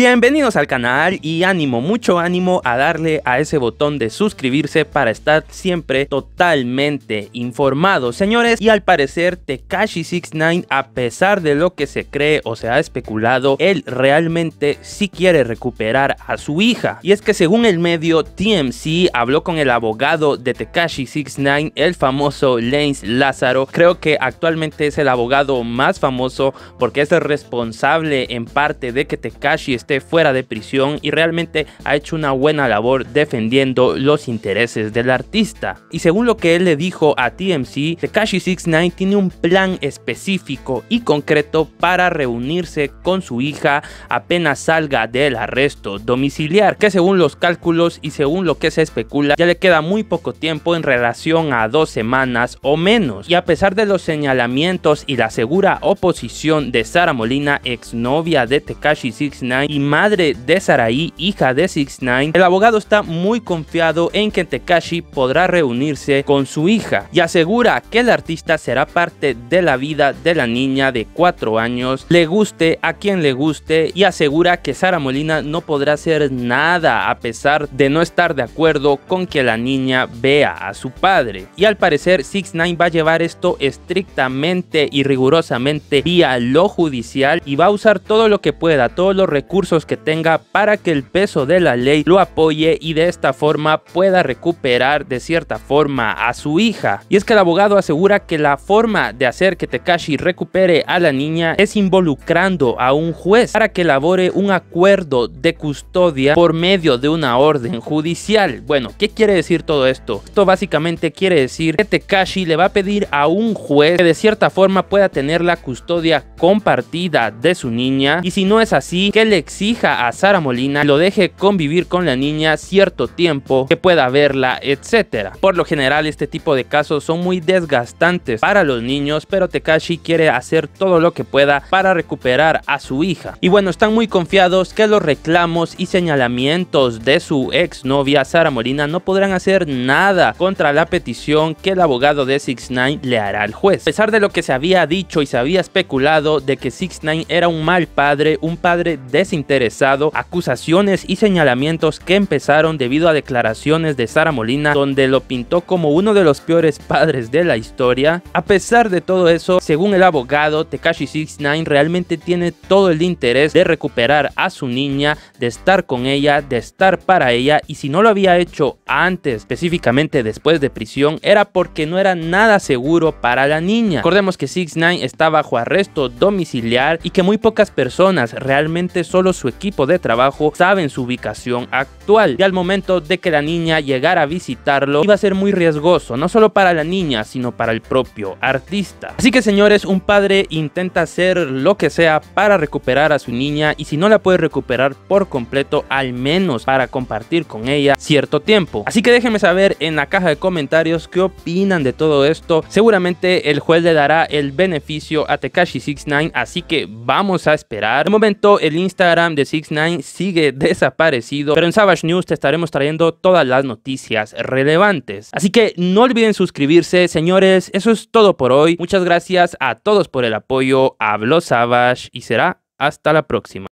Bienvenidos al canal y ánimo, mucho ánimo a darle a ese botón de suscribirse para estar siempre totalmente informados, señores. Y al parecer Tekashi 69, a pesar de lo que se cree o se ha especulado, él realmente sí quiere recuperar a su hija. Y es que según el medio TMC habló con el abogado de Tekashi 69, el famoso Lance Lázaro. Creo que actualmente es el abogado más famoso porque es el responsable en parte de que Tekashi esté fuera de prisión y realmente ha hecho una buena labor defendiendo los intereses del artista. Y según lo que él le dijo a TMC, Tekashi 69 tiene un plan específico y concreto para reunirse con su hija apenas salga del arresto domiciliar, que según los cálculos y según lo que se especula, ya le queda muy poco tiempo en relación a dos semanas o menos. Y a pesar de los señalamientos y la segura oposición de Sara Molina, exnovia de Tekashi 69 y madre de Sarai, hija de 6 9 el abogado está muy confiado en que Tekashi podrá reunirse con su hija y asegura que el artista será parte de la vida de la niña de 4 años, le guste a quien le guste y asegura que Sara Molina no podrá hacer nada a pesar de no estar de acuerdo con que la niña vea a su padre. Y al parecer 6 9 va a llevar esto estrictamente y rigurosamente vía lo judicial y va a usar todo lo que pueda, todos los recursos que tenga para que el peso de la ley lo apoye y de esta forma pueda recuperar de cierta forma a su hija. Y es que el abogado asegura que la forma de hacer que Tekashi recupere a la niña es involucrando a un juez para que elabore un acuerdo de custodia por medio de una orden judicial. Bueno, ¿qué quiere decir todo esto? Esto básicamente quiere decir que Tekashi le va a pedir a un juez que de cierta forma pueda tener la custodia compartida de su niña y si no es así, que le exija a Sara Molina lo deje convivir con la niña cierto tiempo, que pueda verla, etc. Por lo general este tipo de casos son muy desgastantes para los niños, pero Tekashi quiere hacer todo lo que pueda para recuperar a su hija. Y bueno, están muy confiados que los reclamos y señalamientos de su ex novia Sara Molina no podrán hacer nada contra la petición que el abogado de 6 9 le hará al juez. A pesar de lo que se había dicho y se había especulado de que 6 9 era un mal padre, un padre desinteresado interesado, acusaciones y señalamientos que empezaron debido a declaraciones de Sara Molina donde lo pintó como uno de los peores padres de la historia. A pesar de todo eso, según el abogado, Tekashi 69 realmente tiene todo el interés de recuperar a su niña, de estar con ella, de estar para ella y si no lo había hecho antes, específicamente después de prisión, era porque no era nada seguro para la niña. Recordemos que 69 está bajo arresto domiciliar y que muy pocas personas realmente solo su equipo de trabajo saben su ubicación actual y al momento de que la niña llegara a visitarlo iba a ser muy riesgoso, no solo para la niña sino para el propio artista. Así que señores, un padre intenta hacer lo que sea para recuperar a su niña y si no la puede recuperar por completo, al menos para compartir con ella cierto tiempo. Así que déjenme saber en la caja de comentarios qué opinan de todo esto. Seguramente el juez le dará el beneficio a Tekashi 69, así que vamos a esperar. De momento el Instagram de 6 9 sigue desaparecido, pero en Savage News te estaremos trayendo todas las noticias relevantes. Así que no olviden suscribirse, señores. Eso es todo por hoy. Muchas gracias a todos por el apoyo. Hablo Savage y será hasta la próxima.